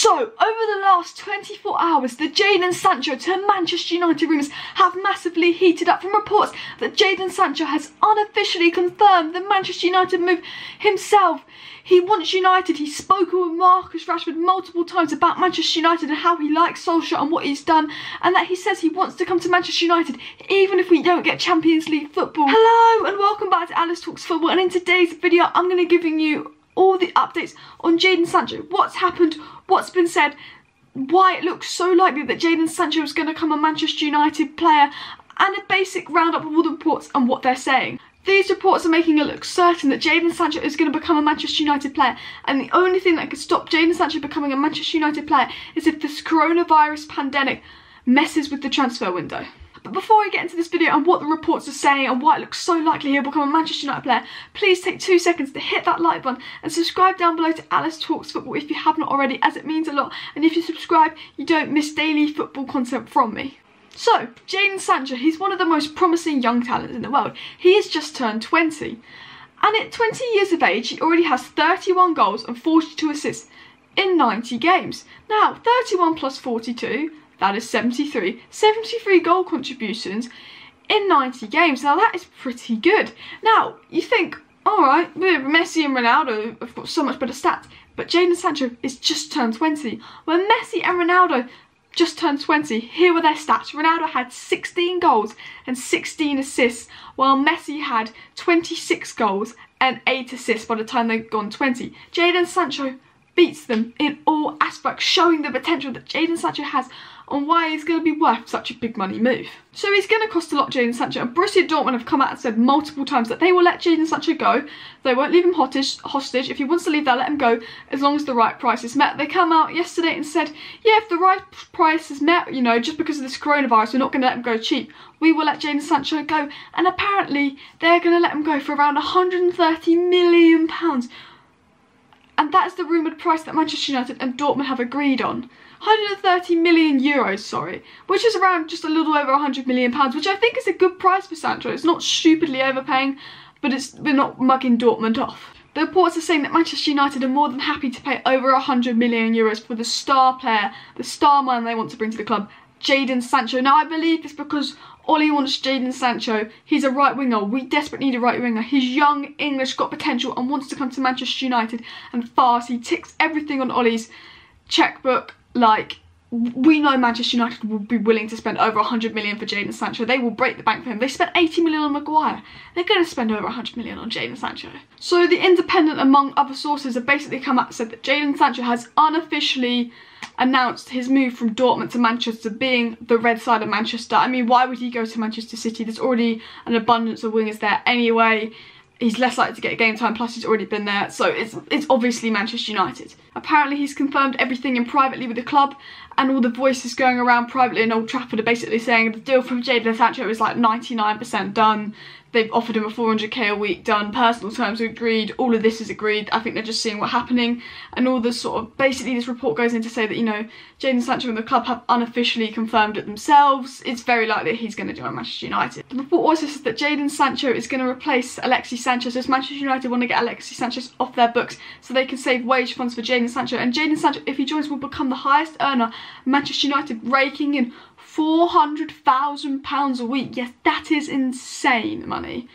So, over the last 24 hours, the Jadon Sancho to Manchester United rumours have massively heated up from reports that Jadon Sancho has unofficially confirmed the Manchester United move himself. He wants United. He's spoken with Marcus Rashford multiple times about Manchester United and how he likes Solskjaer and what he's done, and that he says he wants to come to Manchester United even if we don't get Champions League football. Hello and welcome back to Alice Talks Football, and in today's video, I'm going to be giving you all the updates on Jadon Sancho, what's happened, what's been said, why it looks so likely that Jadon Sancho is going to become a Manchester United player, and a basic roundup of all the reports and what they're saying. These reports are making it look certain that Jadon Sancho is going to become a Manchester United player, and the only thing that could stop Jadon Sancho becoming a Manchester United player is if this coronavirus pandemic messes with the transfer window. But before I get into this video and what the reports are saying and why it looks so likely he'll become a Manchester United player, please take two seconds to hit that like button and subscribe down below to Alice Talks Football if you have not already, as it means a lot. And if you subscribe, you don't miss daily football content from me. So, Jadon Sancho, he's one of the most promising young talents in the world. He has just turned 20. And at 20 years of age, he already has 31 goals and 42 assists in 90 games. Now, 31 plus 42, that is 73. 73 goal contributions in 90 games. Now that is pretty good. Now, you think, alright, Messi and Ronaldo have got so much better stats, but Jadon Sancho is just turned 20. When Messi and Ronaldo just turned 20, here were their stats. Ronaldo had 16 goals and 16 assists, while Messi had 26 goals and 8 assists by the time they'd gone 20. Jadon Sancho beats them in all aspects, showing the potential that Jadon Sancho has on why he's going to be worth such a big money move. So he's going to cost a lot, Jadon Sancho. And Borussia Dortmund have come out and said multiple times that they will let Jadon Sancho go. They won't leave him hostage. If he wants to leave, they'll let him go as long as the right price is met. They come out yesterday and said, yeah, if the right price is met, you know, just because of this coronavirus, we're not going to let him go cheap. We will let Jadon Sancho go. And apparently, they're going to let him go for around 130 million pounds. And that's the rumoured price that Manchester United and Dortmund have agreed on. 130 million euros, sorry, which is around just a little over 100 million pounds, which I think is a good price for Sancho. It's not stupidly overpaying, but it's we're not mugging Dortmund off. The reports are saying that Manchester United are more than happy to pay over 100 million euros for the star player, the star man they want to bring to the club, Jadon Sancho. Now I believe this because Ole wants Jadon Sancho. He's a right winger. We desperately need a right winger. He's young, English, got potential and wants to come to Manchester United and fast. He ticks everything on Ole's checkbook like we know Manchester United will be willing to spend over 100 million for Jadon Sancho. They will break the bank for him. They spent 80 million on Maguire. They're going to spend over 100 million on Jadon Sancho. So the Independent, among other sources, have basically come out and said that Jadon Sancho has unofficially announced his move from Dortmund to Manchester being the red side of Manchester. I mean, why would he go to Manchester City? There's already an abundance of wingers there anyway he's less likely to get game time plus he's already been there so it's it's obviously Manchester United. Apparently he's confirmed everything in privately with the club and all the voices going around privately in Old Trafford are basically saying the deal from Jadon Sancho is like 99% done They've offered him a 400k a week done, personal terms are agreed, all of this is agreed. I think they're just seeing what's happening and all the sort of, basically this report goes in to say that, you know, Jadon Sancho and the club have unofficially confirmed it themselves. It's very likely he's going to join Manchester United. The report also says that Jadon Sancho is going to replace Alexis Sanchez. So Manchester United want to get Alexis Sanchez off their books so they can save wage funds for Jadon Sancho. And Jadon Sancho, if he joins, will become the highest earner Manchester United, raking in £400,000 a week. Yes, that is insane money.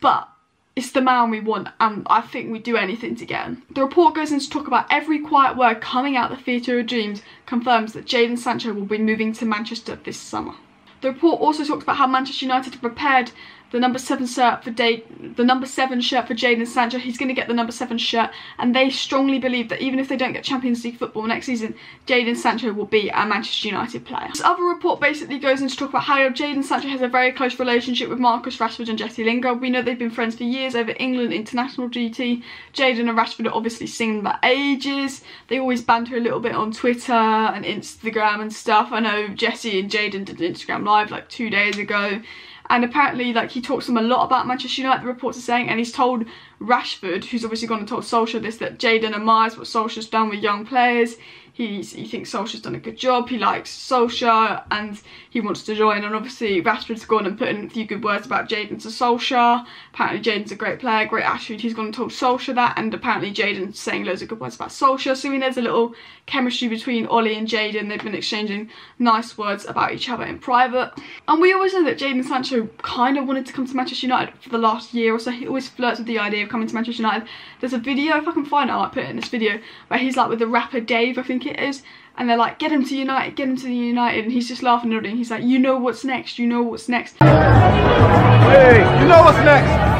But it's the man we want and I think we'd do anything to get him. The report goes in to talk about every quiet word coming out the Theatre of Dreams confirms that Jadon Sancho will be moving to Manchester this summer. The report also talks about how Manchester United have prepared the number seven shirt for Day, the number seven shirt for Jadon Sancho. He's going to get the number seven shirt, and they strongly believe that even if they don't get Champions League football next season, Jadon Sancho will be a Manchester United player. This other report basically goes into talk about how Jadon Sancho has a very close relationship with Marcus Rashford and Jesse Lingard. We know they've been friends for years over England international duty. Jadon and Rashford are obviously singing about ages. They always banter a little bit on Twitter and Instagram and stuff. I know Jesse and Jadon did an Instagram live like two days ago and apparently like he talks to them a lot about Manchester United, the reports are saying, and he's told Rashford, who's obviously gone and told Solskjaer this, that Jadon admires what Solskjaer's done with young players. He's, he thinks Solskjaer's done a good job, he likes Solskjaer and he wants to join and obviously Rashford's gone and put in a few good words about Jadon to Solskjaer. Apparently Jadon's a great player, great attitude, he's gone and told Solskjaer that and apparently Jadon's saying loads of good words about Solskjaer so we know there's a little chemistry between Ole and Jadon, they've been exchanging nice words about each other in private. And we always know that Jadon Sancho kind of wanted to come to Manchester United for the last year or so, he always flirts with the idea of coming to Manchester United. There's a video, if I can find it I might put it in this video, where he's like with the rapper Dave I think it is and they're like get him to United get him to the United and he's just laughing and he's like you know what's next you know what's next hey you know what's next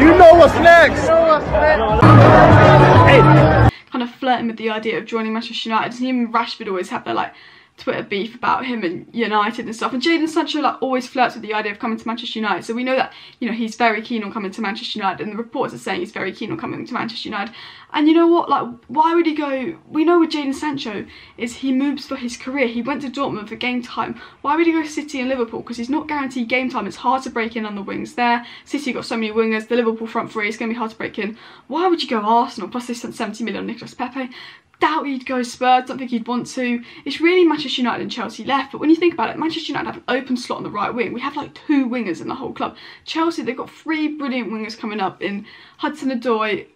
you know what's next, you know what's next. Hey. kind of flirting with the idea of joining Manchester United and him and Rashford always have their like Twitter beef about him and United and stuff. And Jadon Sancho like always flirts with the idea of coming to Manchester United. So we know that, you know, he's very keen on coming to Manchester United and the reports are saying he's very keen on coming to Manchester United. And you know what, like why would he go we know with Jadon Sancho is he moves for his career. He went to Dortmund for game time. Why would he go City and Liverpool? Because he's not guaranteed game time. It's hard to break in on the wings there. City got so many wingers, the Liverpool front three, it's gonna be hard to break in. Why would you go Arsenal? Plus they spent 70 million on Nicolas Pepe doubt he'd go Spurs, don't think he'd want to. It's really Manchester United and Chelsea left, but when you think about it, Manchester United have an open slot on the right wing. We have like two wingers in the whole club. Chelsea, they've got three brilliant wingers coming up in Hudson-Odoi,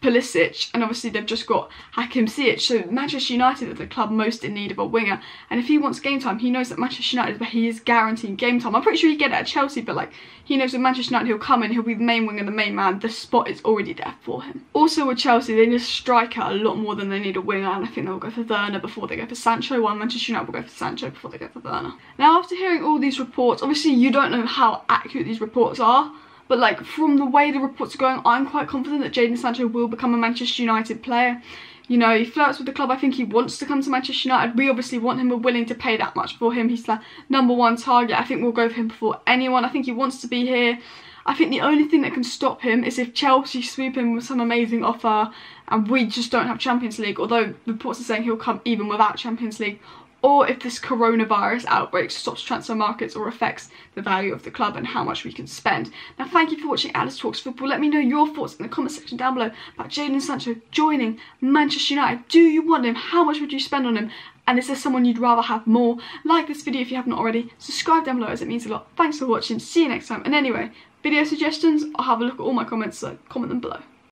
Pulisic and obviously they've just got Hakim Ziyech. So Manchester United are the club most in need of a winger. And if he wants game time he knows that Manchester United but he is guaranteeing game time. I'm pretty sure he get it at Chelsea but like he knows with Manchester United he'll come in he'll be the main winger the main man. The spot is already there for him. Also with Chelsea they need a striker a lot more than they need a winger and I think they'll go for Werner before they go for Sancho. While Manchester United will go for Sancho before they go for Werner. Now after hearing all these reports obviously you don't know how accurate these reports are but like from the way the reports are going, I'm quite confident that Jadon Sancho will become a Manchester United player. You know, he flirts with the club. I think he wants to come to Manchester United. We obviously want him. We're willing to pay that much for him. He's the number one target. I think we'll go for him before anyone. I think he wants to be here. I think the only thing that can stop him is if Chelsea swoop in with some amazing offer and we just don't have Champions League, although reports are saying he'll come even without Champions League, or if this coronavirus outbreak stops transfer markets or affects the value of the club and how much we can spend. Now thank you for watching Alice Talks Football. Let me know your thoughts in the comment section down below about Jadon Sancho joining Manchester United. Do you want him? How much would you spend on him? And is there someone you'd rather have more? Like this video if you haven't already. Subscribe down below as it means a lot. Thanks for watching. See you next time. And anyway, video suggestions, I'll have a look at all my comments, so comment them below.